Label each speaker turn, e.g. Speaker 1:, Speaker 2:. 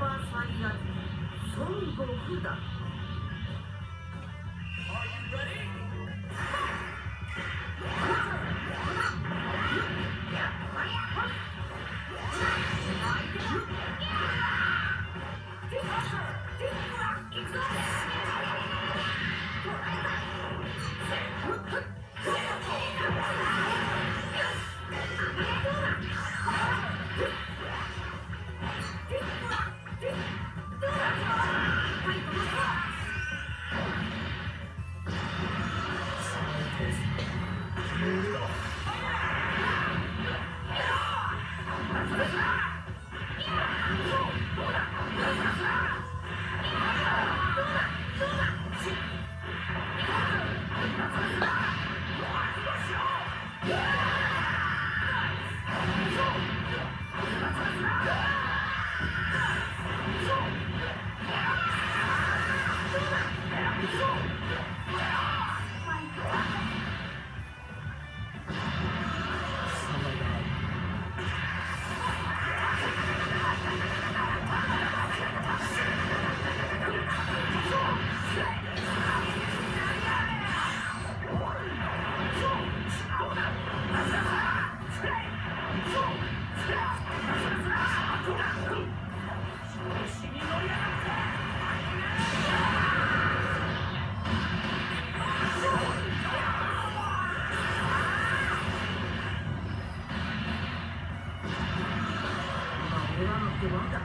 Speaker 1: パーサイヤ人孫悟空だ Yeah! Yeah. の出番だ